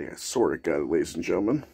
think I sort of got it, ladies and gentlemen.